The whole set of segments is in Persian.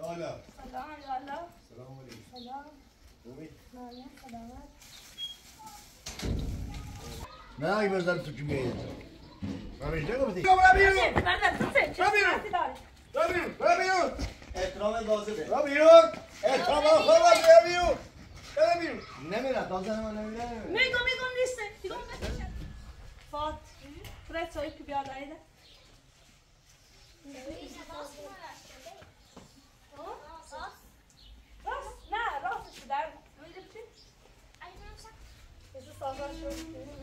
لالا سلام لالا سلام علیکم سلام خوبی؟ ممنون سلامت نه اگه بزن تو کی میاد همیشه گفتی برو بیرون بردم تو چه چه ببینم. ساعتی داری برو بیرون برو بیرون احترام واجبه برو بیرون احترام خود برو بیرون برو بیرون نمیره دازن من نمیره میگم میگم نیسته میگم فات برای چایی که بیاد ایده 早上修图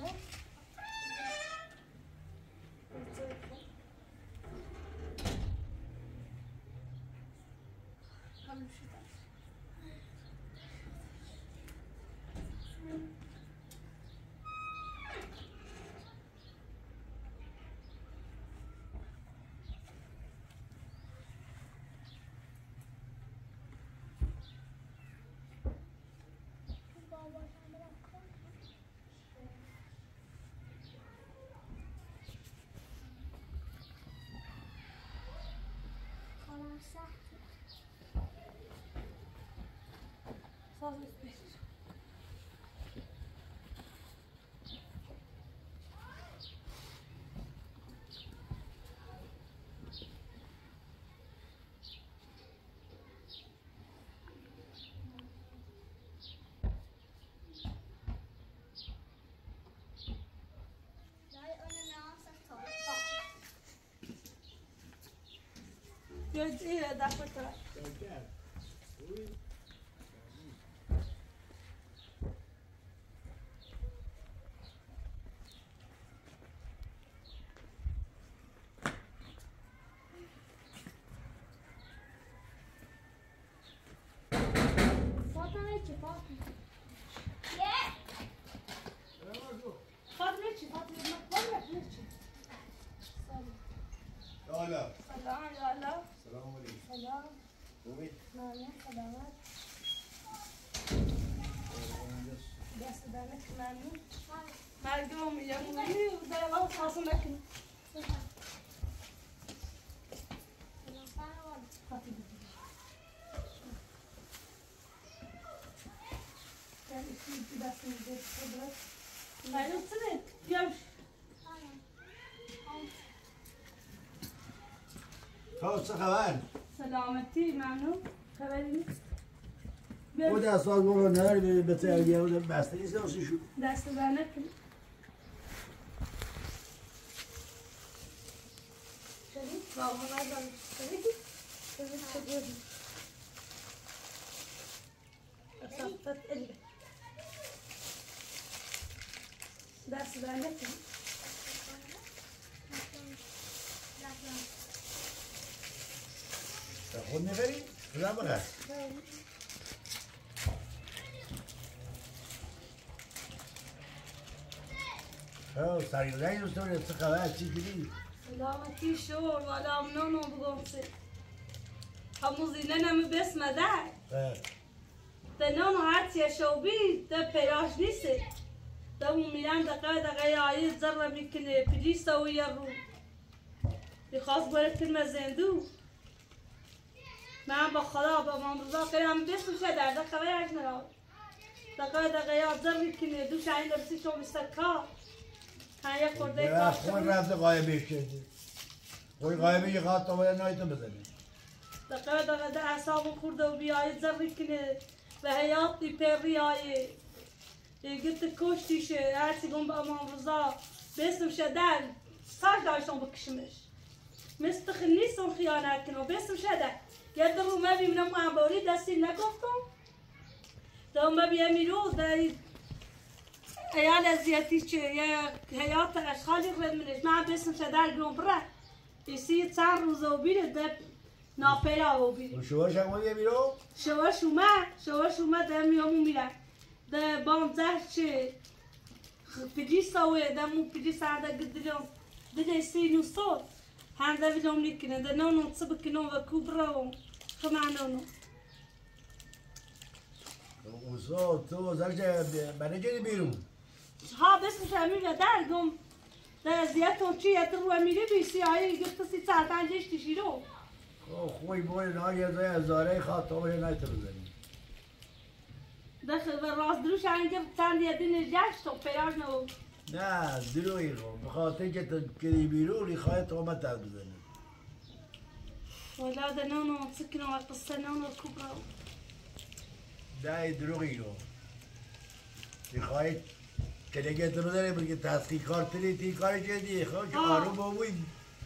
Só os peixes. eu tinha dá pra trás. Iki bir ders müzik bırak. Hayır, sen Gel. خب چه خبر؟ سلامتی ممنون خبری نیست خود بیا اساس برو نهار به و بسته نیست دست در نکن شدید شدید اصابت ال دست در نکن خود نفری؟ خدا بغیر خب سریع دوست داری چه خبر چی جوری؟ سلامتی شور والا منونو بگم سه همون زینه نمی بسمه در ده نانو هرچی شوبی ده پیراش نیسته ده میرن دقیقه دقیقه آیه ذره می‌کنه و یه رو بخواست بره کلمه زندو من با خدا با من رضا کرم بسم شه در دقیقه یک نرا دقیقه دقیقه ذره می‌کنه دوش این درسی شو ها یک خورده کار خون رفته قایبش کردی خوی قایبه یه خواهد تا باید نایتو بزنی دقیقه دقیقه اعصاب خورده و بیایه ذره کنه و حیاتی پری آیه گفت کشتی شه هرچی گم با امام رضا بسم شدن ساش داشتم بکشمش مستخ نیستم خیانت کنم بسم شدن یه در رو مبیمنم انباری دستی نگفتم دو مبی امیرو در چه یه حیات اشخاصی خود منش من بسم شدن گم بره ایسی چند روزه و بیره ده ناپیدا و بیره. و شوهر شما یه بیرو؟ شواش اومد. شواش اومد در میامون میرن ده بانزه چه؟ پجیس اوه ده مو پجیس هنده گدرم ده سی نو صوت هنده ویدوم نیکنه ده نونو تصب کنو و کوبرو خمانونو اوسا تو زرجه برای جدی بیرون. ها بس مشامی و در ده تو چی ات رو میره بیسی آیه گفت سی ساعت انجش تشیرو خب خوی بوی نه یه زای هزاره خواه تو باید نیت بزنی دخل و راست دروش انگه تند یه دین جشت و پیراج نو. نه دروی خب بخاطر که تو کلی بیرون خواهی تو ما تر بزنی ولا ده نونو سكنة وقصة نونو الكبرى نه دروغی رو. خواهی کلگه تو بزنی بلکه تحقیقات تری تی کار جدی. خب که آه. آروم بابوی.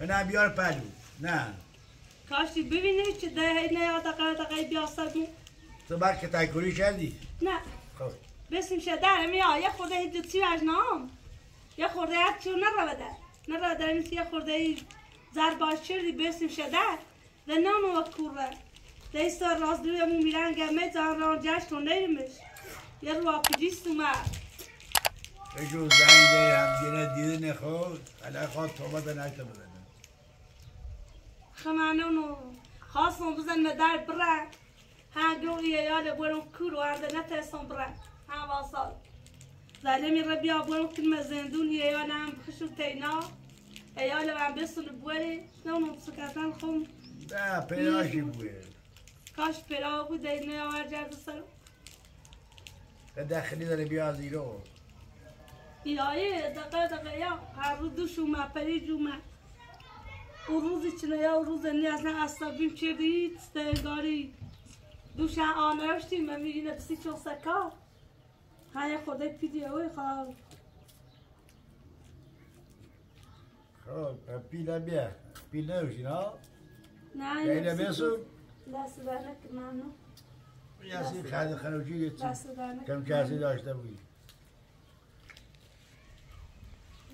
نه بیار پلو. نه. كاشتي ببینی چه ده نه دقیقه دقیقه بیاستگی تو بر که تایکوری کردی؟ نه. خب. بس میشه در میا یه خورده هیچ چی از نام یه خورده هر چیو نروده نروده نیست یه خورده ای زر باش چردی. بس میشه در. ده نونو و کوره ده ایستا راست دوی مو میرن گمه زن ران جشت و نیمش یه رو آپیجیست اومد. بشو زنگ ده هم گینه دیده نخود حالا خواه تو ما ده نیت بزنی خمانونو خواستم بزن در برن ها گروه یال برون کورو هنده نترسم برن ها واسال زالمی ربیا برون کلمه زندون یال هم خشو تینا. یال هم بسون بوری. نونو سکتن خم نه پیداشی بوید کاش پیرا بود اینه آور جرد سر داخلی داره بیا زیرو یایه دقیقه دقیقه یا هر رو دو شومه پری جومه او روزی چنه یا او روز نی از نه اصابیم چه دید ستنگاری دوشن آنرشتی من میگینه بسی چون سکا های خودی پیدی اوی خواه خب پیلا بیا پیل نوشی نه نه یعنی بسو دست برنه که منو یه سی خرد خروجی گیتی کم کسی داشته بودی خواهد نمون سکا هر سالی که بیا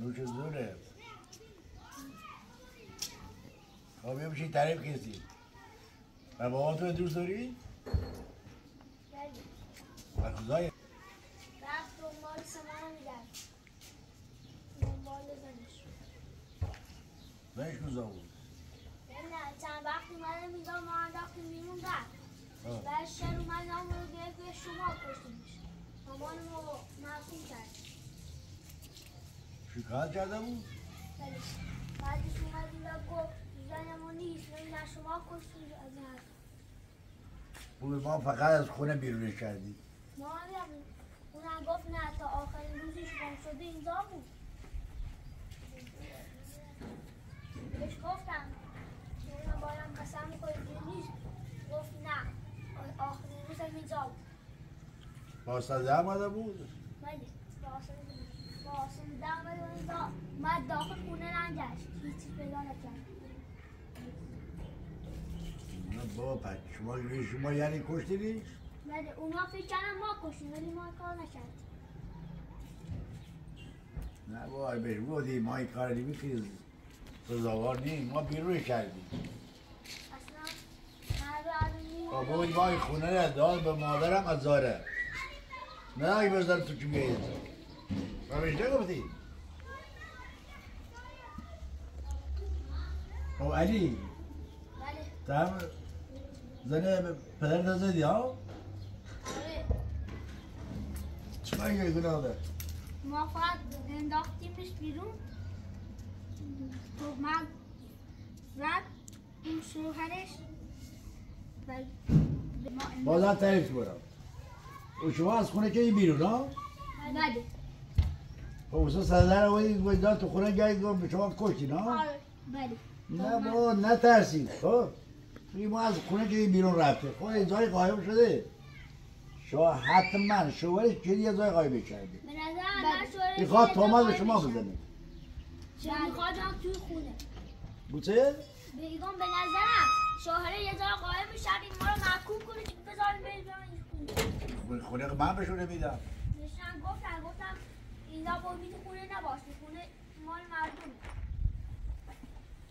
نوش زوره خب یه بشی تعریف کسی و بابا تو دوست داری؟ و خدای رفت دنبال سمن میگرد دنبال زنش زنش کجا بود نه چند وقت اومده میگم ما انداختیم بیرون رفت. بعد شهر اومد نام رو گرفت شما کشتیمش مامانمو معصوم کرد شکایت کرده بود؟ بعدش اومد گفت زنمو نیست نه شما کشتیم از این حرف بود ما فقط از خونه بیرونش کردیم. ما هم اونم گفت نه تا آخرین روزش گم شده اینجا بود. بهش گفتم من باید قسم می‌کنی نیست. گفت نه آخرین روزم اینجا بود. با آمده بود؟ ولی با من داخل خونه نگشت هیچ چیز پیدا نکرد بابا پس شما شما یعنی کشتینیش؟ ولی اونا فکر کردن ما کشتیم ولی ما کار نکردیم. نه بابا بهش بودی ما این کار نمی که سزاوار نیم ما بیرونش کردیم. اصلا هر بابا ما این خونه رو داد به مادرم از زاره نه اگه بزن تو چی بیایی او علی تو هم زن پدرت زدی ها؟ چیکار که گناه دار؟ ما فقط انداختیمش بیرون تو من رد اون شوهرش. بازم تعریف برم و شما از خونه که بیرون ها؟ بله خب اصلا سردر رو داد تو خونه گاهی گفت به شما کشتین ها؟ آره بله. نه بابا نترسید. خب ما از خونه که بیرون رفته خب جای قایم شده. شما حتما شوهرش که یه جای قایم کرده به نظر یه تومت به شما بزنه. بشه. می‌خواد هم توی خونه. بوچه؟ میگم به نظرم شوهر یه جا قایم میشه این ما رو محکوم کنه که بذاریم بریم این خونه خونه من بهشون نمیدم. نشن گفتن گفتم اینا با میت خونه نباش خونه مال مردم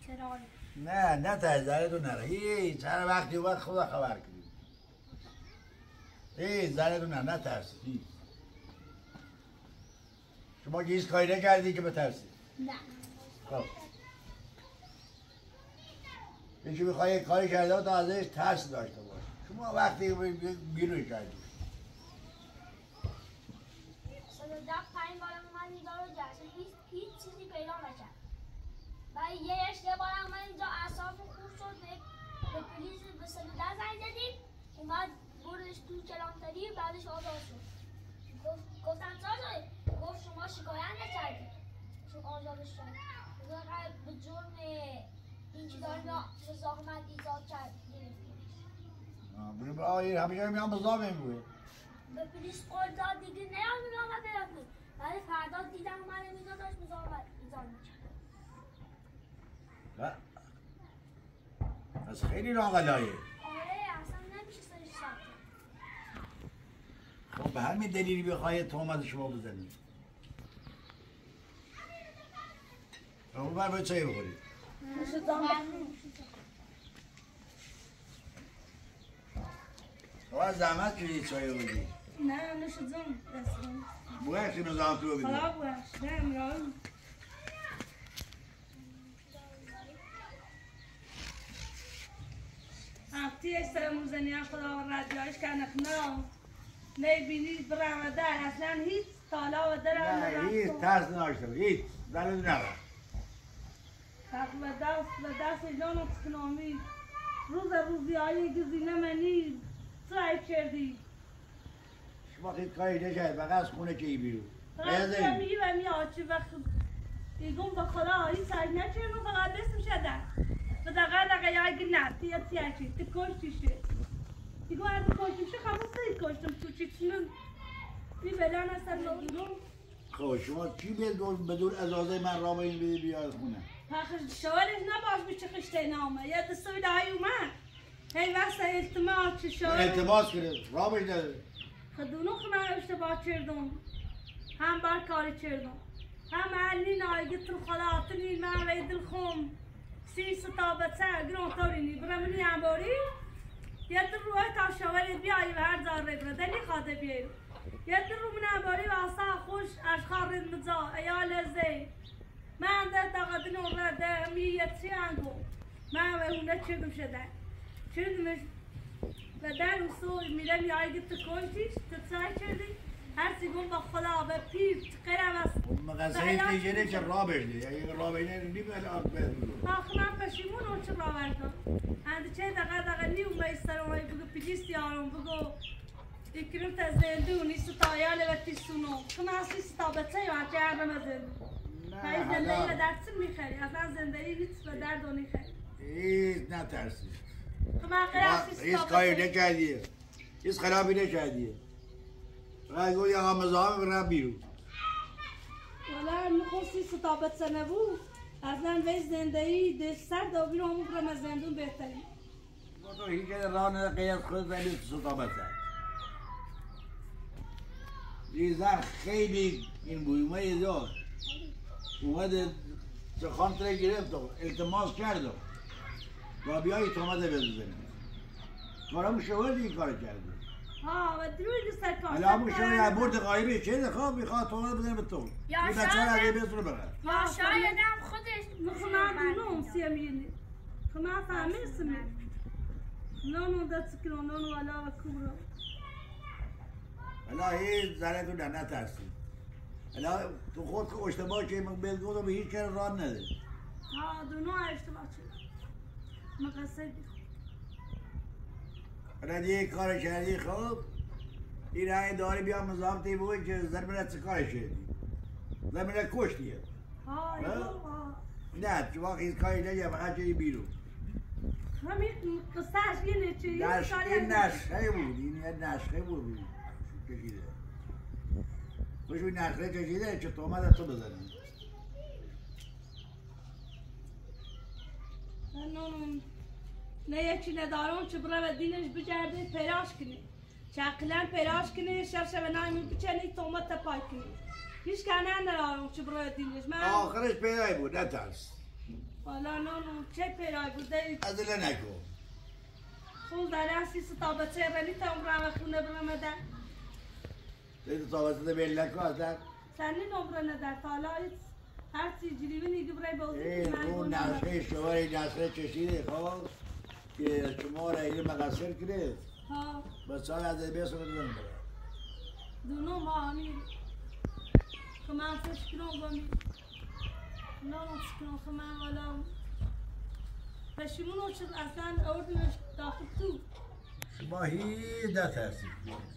چرا؟ نه نه ترس تو نره. هیچ هر وقتی وقت خدا خبر کنید هیچ زره تو نره نه ترس شما که هیچ کاری نکردی که بترسی نه. خب. یکی می‌خوای کاری کرده تا ازش ترس داشته باش شما وقتی بیرون کردی. ده پنج بارم اومد اینجا رو جلسه هیچ چیزی پیدا نکرد. و یه بارم اومد اینجا اعصاب خوب شد به به پلیس به ده زنگ زدیم. اومد بردش تو کلانتری بعدش آزاد شد. گفت گفتم چرا گفت شما شکایت نکردید چون آزادش شد. به جرم این چیزا رو به زحمت ایجاد کرد گرفتیمش. آه این همیشه میان این بوده به پلیس قول داد دیگه نیام میام برم بود ولی فردا دیدم من اینجا داشت مزاحمت ایجاد می‌کرد. نه. پس خیلی ناقلایه آره اصلا نمیشه سرش شد خب به همین دلیلی بخواه تهمت شما بزنید اون بر باید چایی بخورید شما زحمت کردید چایی بودید رسون بگه که نظام تو بگید خراب باش نه امران هفتی سر موزنی خدا و ردیایش کنک نه. بینی برم در اصلا هیچ تالا و در نه هیچ ترس نداشته هیچ دلت نبود حق و دست و دست جان و روز روزی های گزینه منی. سعی کردی. خیلی کاری نشد فقط از خونه که بیرون؟ فقط. میگی و می آچی وقت ایگون به خدا این سعی نکردم فقط بسم شده و دقیقه یا اگه نه تیا تیا چی؟ تی کشتی شه ایگون هر تی کشتی شه خموس تی کشتم. تو چی چنون بی بلان اصلا نگیرون خب شما چی بدون بدون اجازه من را این بدی بیاد خونه؟ پخش شوالش نباش به چه خشته نامه. یا دستوی دایی اومد. هی وقت التماس چه شوال التماس کنه را بشه من اشتباه کردم هم بر کاری کردم هم علی نایگی تر خلاتنی من ویدل خم سی ستا بچه گرون تورینی برمونی هم باری یه در روی تا شوال بیایی و هر زار ری بردنی خواهده بیایی یه در رو من باری و اصا خوش اشخار رد مزا ایال زی من در دقدن اون رده می یتی انگو من و اونه چردم شده چردمش و در اصول میرم یا اگه تو کنتیش تو سعی کردی هر سیگون با خدا به پیر قرم است. مقصه تیجره که را بشه اگه را بشه نیم الان بدون آخ من پشیمون اون چه راوردم هند چه دقیقه دقیقه نیو بیستر اونای بگو پیلیس یارم بگو. اکرم تا زنده و نیست تا یاله و تیسونو تو ناسی ستا بچه یا چه هرم از زنده های زندگی و درد چه می‌خری؟ اصلا زندگی هیچ به درد و نیخری هیچ نترسی. هیچ کاری نکردی. هیچ خرابی نکردی. فقط گوی آقا مزاحم برم بیرون. والا می‌خواستی ستابت سنه بود اصلا به زندگی دل سرد و بیرون همون برم از زندون بهتری ما تو هیچ راه نداری از خود ولی تو ستا بسر این زن خیلی این بوی ما یه دار اومده سخان تره گرفت و التماس کرد و با بیایی تو آمده بزنه کارم شوهر این کار کرده ها و دروی سر کار حالا همون شوهر برد قایبی چه دخواه می‌خواد تو آمده بزنه به تو. یا شاید- رو رو یا شاید هم خودش می‌خونم دونم سیم یعنی خما فهمه سمی نانو دست کنو نانو والا و کبرا. حالا هیچ زنه تو نه نترسی حالا تو خود که اشتباه که من بلگو رو به هیچ کار راه نده. ها دونو اشتباه شد. حالا یه کار کردی خب؟ این رای داری بیا مزاحمتی بود که زن چه کار شدی زن کشتیه. ایگو ها؟ نه تو واقعا هیچ کاری نگه فقط چه بیرون. همین قصهش یه نچه یه این از- نشخه بود این یه نشخه بود کشیده خوش این نشخه کشیده که تو آمد تو بزنی نانم نه یکی ندارم چه برای دینش بجرده پیراش کنی چه عقلان پیراش کنی شب شب نایمی بچنی تومت پای کنی هیچ کنه ندارم چه برای دینش من آخرش پیدای بود نترس حالا نانو چه پیرای بود از دل نکن خود در اصلی ستا بچه ولی تام را خونه برمده دیگه صحبت ده بیل نکن اصلا سنی نمره ندار تا حالا هر چی جریبی نیگی برای بازی این اون نسخه شما این نسخه چشیده خواه که شما را این مقصر کرد ها بس های از بیس رو بزن دونو ما همین که من فکر کنم بامی نه فکر کنم که من حالا پشیمون شد اصلا اردنش داخل تو. شما هیچ نترسید.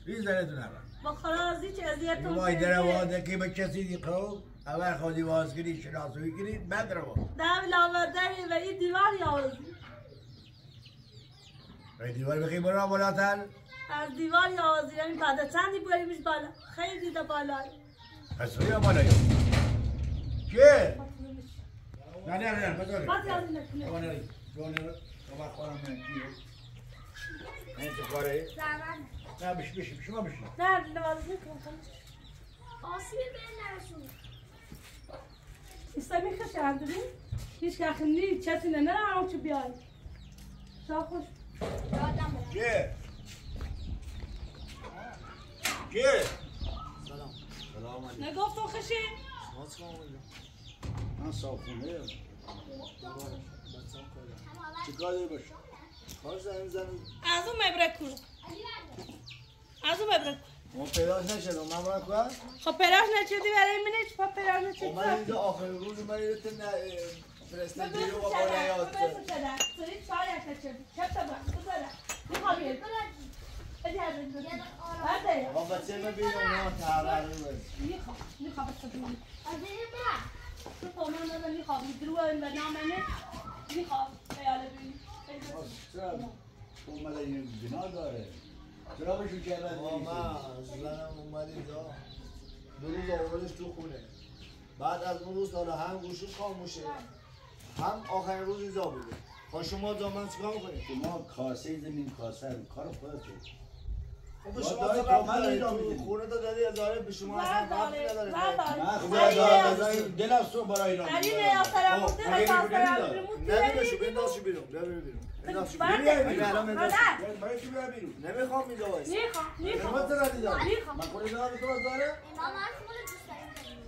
هیچ زنتون نبر با خلاص هیچ اذیت شما این در واده که به کسی دی خواه اول خودی واز کنی شناسوی کنی بعد رو دم لاوردنی و این دیوار یاوزی به دیوار بخی برا بالاتر. از دیوار یاوزی یعنی بعد چندی بریمش بالا؟ خیلی ده بالا پس روی بالا یا چیه؟ نه نه نه بذاری یازی این کاره زمان نه بش بش شما بشی نه کن آسیب به نرسون. که نی چتی نه نه هم چه بیای شا خوش یادم برم چیه؟ چیه؟ سلام سلام علیکم نگفتم خشی شما چیکار می‌کنید؟ من صاحبخونه بچه‌م کجا؟ چی کاری باشه؟ کار زنگ زنم از اون مبرک کن از اون مبرک کن ما پیداش نشدم من برای کار خب پراش نچدی برای منه چه پا پراش نچدی خب من اینجا آخر روز من یادت نه فرستن بیرون و بالا یاد آقا بچه من بیرون نه تحرر رو بز چرا؟ اومده این گناه داره. چرا کردن آقا من زنم اومد اینجا. دو روز آوردش تو خونه. بعد از اون روز حالا هم گوشش خاموشه. هم آخرین روز اینجا بوده. خب شما جا من چیکار می‌کنید؟ شما کاسه زمین کاسه رو کار خودته خب ما شما داره. خونه تو دادی هزاره به شما اصلا ربطی نداره من خدا دارم. نیاز- بذاریم دل از تو برای اینا. علی نمی‌داد؟ بوده. نمیدونشو بندازشو بیرون. بیرون بیرون نمی‌خوام اینجا وایس می‌خوام شما می‌خوام. چرا دیدم می‌خوام. من کنی دارم تو داره. دوست داریم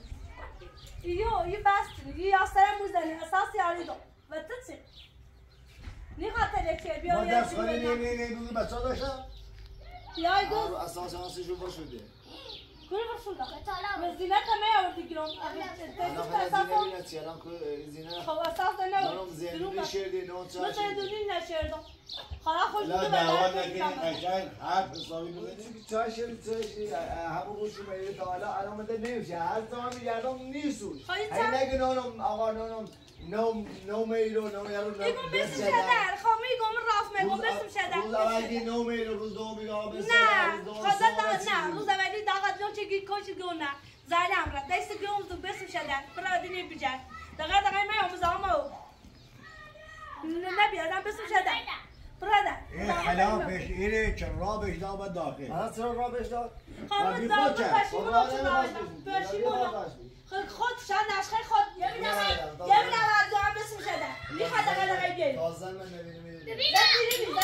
ایو یه بست یه یاسر موزنی اساس یاری دو. و تو چی؟ نی خاطر که بیا یه دست چی کنی بگم. نی نی نی بگی بچه داشتم. بیای گفت. اساس آنسیشو با شده. و زینت که زینه خب اساس نه نانم زینه شیردی نون چه مثل دونی نشردم حالا خوش لا بوده دعوت بدن نکنی قشنگ حرف حسابی بزنی چای شیردی همون شما یه تا حالا الان مده نمیشه هر زمان میگردم خواهی هی؟ نگه نانم آقا نانم نو نو میرو نو یارو نو میگم بسم شدر خب میگم راست میگم بسم روز اولی شدر نو میرو روز دو میرو بس نه خدا دا نه روز اولی داغت جون چگی کوچ گونه زالم را دست گوم تو بسم شدر برا دینی بجار دقیقا دقیقا من هم زامو نه بیادم بسم شدر برادر این خلافش اینه چرا بهش دامد داخل الان چرا را بهش داد خود کرد. پشیمون. پشیمون. خود شان نشخه خود. یه نه، نه، نه. یه نواد دارم بسم شدر می‌خواد دقیقا دقیقا بیایی تازه من نمی‌بینم می‌بینم. ببین ببین، ببین،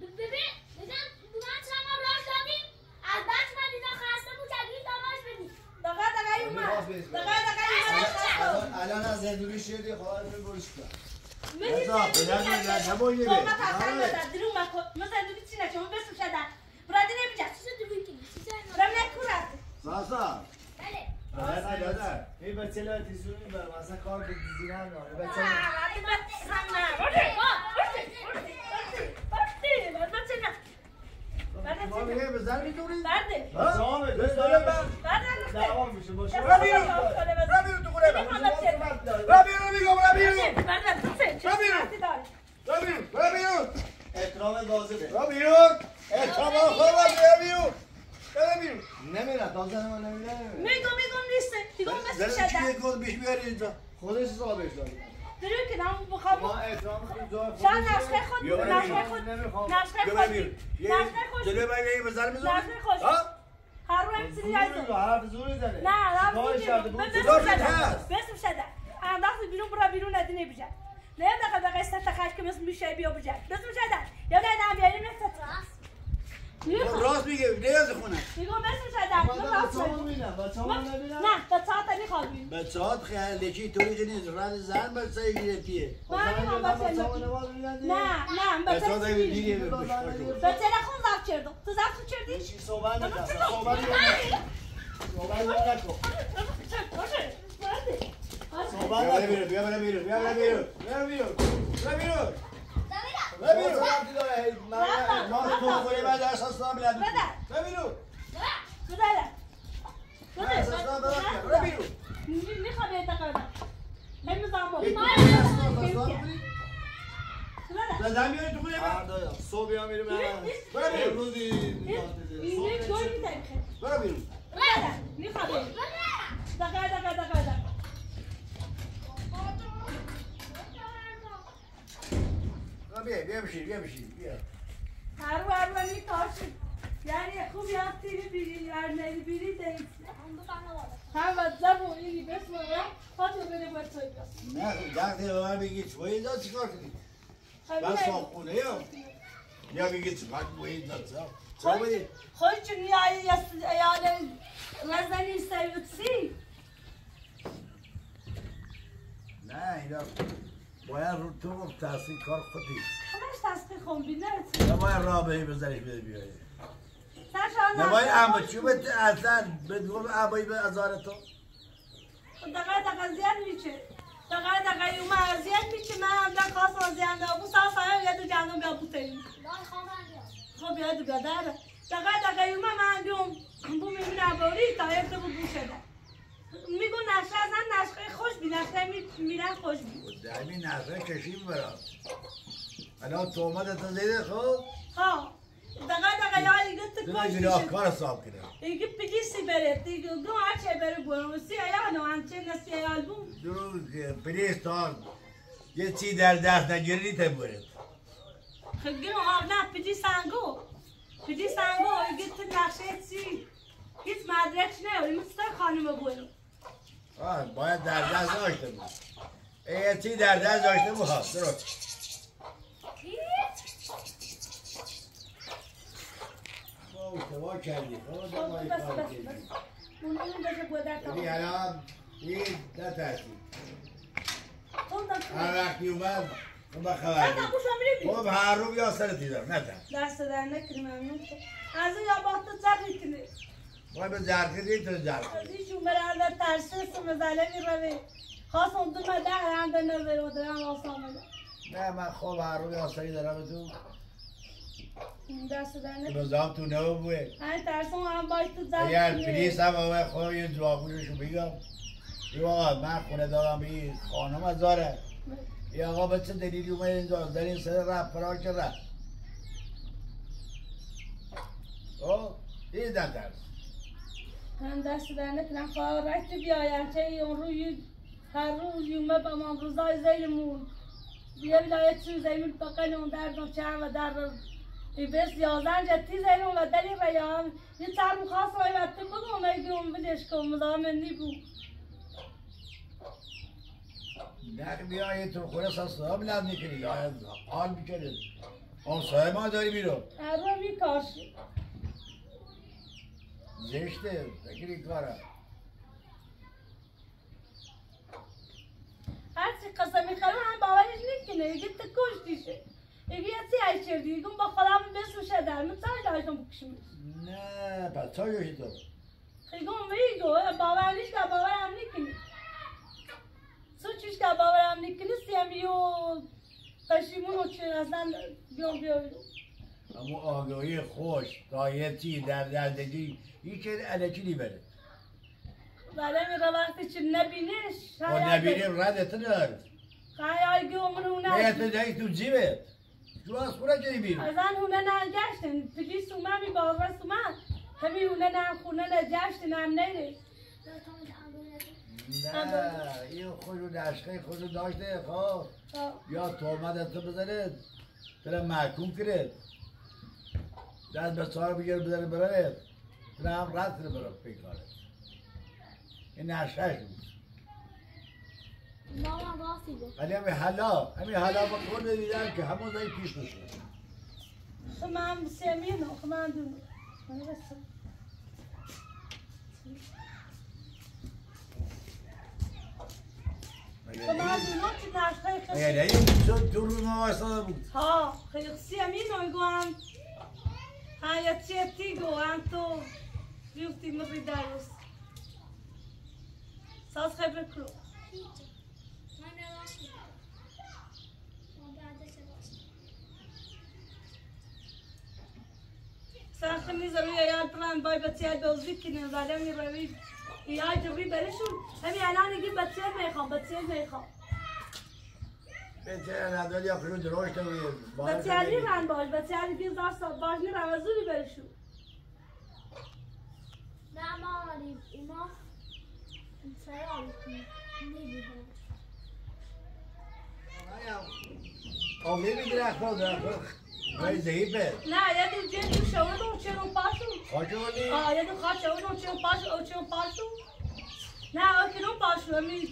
ببین ببین. بگم من بار راه دادیم؟ از بچه من دیدم خسته بود تگریز داماش بدیم دقیقا دقیقا اومد. دقیقا دقیقا اومد. الان الان از زندگی شیردی خواهد می‌برش کن. رضا، پدر من نه، نباید بره. آره. ساسا بله دادر دادر این بچه لا تیزون می‌برم؟ اصلا کار به دیزی هم ناره بچه ما میگه به زن می‌دونی؟ بچه ها به دوست دارم دعوا میشه با شما را بیرون را بیرون تو خونه من را بیرون میگم را بیرون را بیرون را بیرون احترام لازمه را بیرون احترام خود را بیرون بیا بیرون نمیره تازه من نمیره میگم میگم نیست دیگه زن بس شده گفت بیش بیاری اینجا. خودش صاحبش داره درو که نام بخوام ما احترام کنیم جای شان نشخه خود. نشخه خود بیا خود نشخه خوش جلوی من یه می‌زنی نشخه خوش ها؟ هر رو زوری نزد رو حرف زوری زنه نه نه؟ بسم زور. بسم شده. انداخت بیرون برا بیرون ندی نمیشه نه دقیقه دقیقه است تخش که مثل میشه بیا بجه شده. یا نه نه بیاریم میگم راست میگه نیاز خونه میگم بسم شده اومدم بچه ها ها نه تا چهار نمیخوابیم بچه ها خیلی که طوری نیست رد زن بچه گیره پیه من می‌خوام بچه بچه ها نه نه بچه ها دیگه دیگه بچه نخون زفت کردم تو زفت کردی؟ صحبت نکن صحبت نکن صحبت نکن صحبت بیا نکن بیا بیا برم بیرون بیا بیرون بیا بیرون بیا من- ما تو خوری بعد اساس نام بلد بده. بیا بیرون بده. من اساس نام. بیا بیرون می‌خوام بده. اساس نام بودی؟ زدن بیاری تو من؟ فردا صبح یا میریم برو روزی این یک گل می‌زنی برو بیرون بده می‌خوام دقیقه دقیقه دقیقه دقیقه بیا بیا بیا بشین بیا بشین بیا هر رو هر رو میتاشی یعنی خوب یاد تیری بیری یار نری بیری دیت هم و زبو اینی بسم الله خاطر بده باید توی بس نه وقتی به من بگی اینجا چیکار کنی؟ من صاحب خونه یا بگی چیکار کنی؟ اینجا چا. چا بدی؟ خود چون یای یال رزنی سیوتسی نه اینا باید رو تو تحصیل کار خودی. همش تصفیه خون بی نرسی نباید راه بهی بزنش بده بیایی نباید اما چوب اصلا به دور عبایی به ازار تو. دقیقه دقیقه زیاد میشه. دقیقه دقیقه اومه اذیت میشه من هم در خواست آزیم ده بو سال سایم یادو جانم بیا بوتیم خب یادو بیا. داره دقیقه دقیقه اومه من بیوم بو می‌بینم بوری تا تو بو شده میگو از هم نشقه خوش بی. می- میرن خوش بی. دمی نفره کشیم برام الان تو اومده تا زیده خب. ها دقیقه دقیقه یا ایگه تو دونه کش گناه میشه کار حساب کنه. ایگه پگی سی بره دیگه دو بره سی ایانو هنچه نسی ایالبون درو پلیس تا یه چی در دست نگیری تا برد خیلی ها نه پدی سنگو. پدی سنگو ایگه تو نقشه چی هیچ مدرک نه این مستر خانم بود آه باید در دست داشته بود یه چی در دست داشته بود درو با اشتباه کردی خب دمایی بس بس بس. اون اون بشه بوده یعنی تا الان این نترسی اون دست هر وقتی اومد خب با نه خبر نه بید. خوشم میری خب هر رو بیا سر دیدم نترس دست در نکنی ممنون. از این یا با تو زبی کنی باید به زرقی دید تو زرقی از این شو برای در ترسه سو مزاله می روی خواست اون دو مده هم در نظر و درم آسامه نه من خب هر رو بیا سری دارم تو در روزام تو نو بوه همین ترسون هم باید تو زبی اگر پلیس هم آقای خدا یه جوابونشو بگم یه آقا من خونه دارم این خانم از داره یه آقا به چه دلیلی اومد اینجا؟ در این سر رفت فرار که رفت. او این ندرس من دست در نکنم خواه رکت بیایم چه اون روی هر روز یومه به من روزای زیرمون بیا ولایت چون زمین بقل اون در چهر و در بس یازن جتی زیرون و دلی ریان یه چهر مخواست رای و تو بگو میگی اون بدش کن مدام نیبو نه بیا یه تو خونه سا صاحب لب می‌کنی یا حال می‌کنی اون صاحب ما داری بیرون هر رو میکاشی زشته فکر این کاره هر چی قسم می‌خوام هم باورش نکنه یکی تو کشتیشه با خودم بسوشه در من چای داشتم بکشم نه پس چا یوشی تو خیلی میگو باور نیست که باورم نکنی سوچش که باورم نکنی سیمیو پشیمون و چه اصلا بیام بیام اما آگاهی خوش چی در زندگی هیچ علکی نیبره ولی میره وقتی چی نبینش و ردت دار خیلی گمرو نیت نه دهی تو جیبت تو از خونه که بیرون ازن هونه نگشتن. پگی سومه می باور سومه همی هونه نه خونه نگشتن هم نیره نه این خودو دشقه خودو داشته خب. یا تومت تو بزنه برای محکوم کرد. دست به سار بگیر بزنه برنه ترام رات رو برو پیکاره این گفت لا همه حالا همه حالا با خود دیدم که همون دایی پیش میشه خمام سیمین و خمام دو يعني هي بتزود دور ما وصل ها خيخسي امين ويقوان ها يا تشيتي قوان تو جوفتي مري صاص خيبر كلو ساخت نیز روی یاد پران بای بچه های دوزی کنه ولی می روی یا جوری برشون همین الان دیگه بچه می‌خوام بچه می‌خوام. بهتره نداری یا خیلی دروشته بود بچه علی رن باش بچه علی بیز دست باش می روی زوری برشون نه سیاری کنی نمی‌دونم آقای می‌گیره اخبار درخواه ولی زهیبه نه یه دو جه دو شوه دو چه رو پاشو خواهد بودی؟ آه یه دو خواه شوه دو چه رو پاشو او چه رو پاشو نه او که رو پاشو همین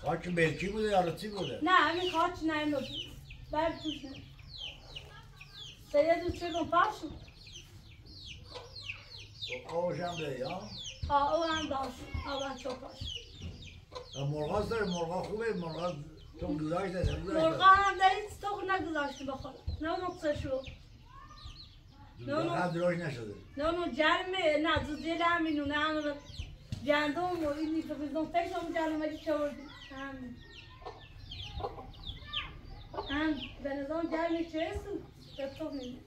خواهد بلکی بوده یا رسی بوده؟ نه همین خواه چه نه نو بر توش نه سه یه دو چه رو پاشو آوش هم ده یا؟ آه او هم داشت آه بچه پاشو مرغا داره مرغا خوبه مرغا تو گذاشت ده مرغا هم دارید تو نگذاشتی بخور نه نقصه شو. نه دروش نشده. نه نو جرمه نه زو جل همینو نه هم جندم و که بزن تک هم جرمه دی چوردی هم هم به نظام جرمه چه هستو به تو نمی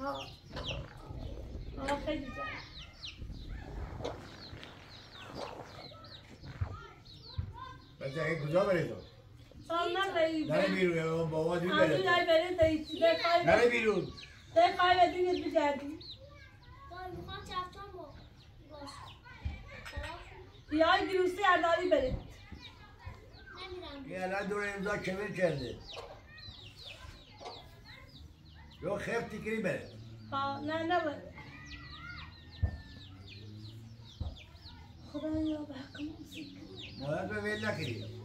آه. ها خیلی جرمه بچه این کجا برید؟ نره بیرون ده خواهی بدینید بگردی وای می‌خوام چفتان با باش بیای گروسی ارداری برید این الان دور امضا کمر کرده یا خفتی کری بره ها نه نه برید خدا یا بحکم مادر به ویل نکری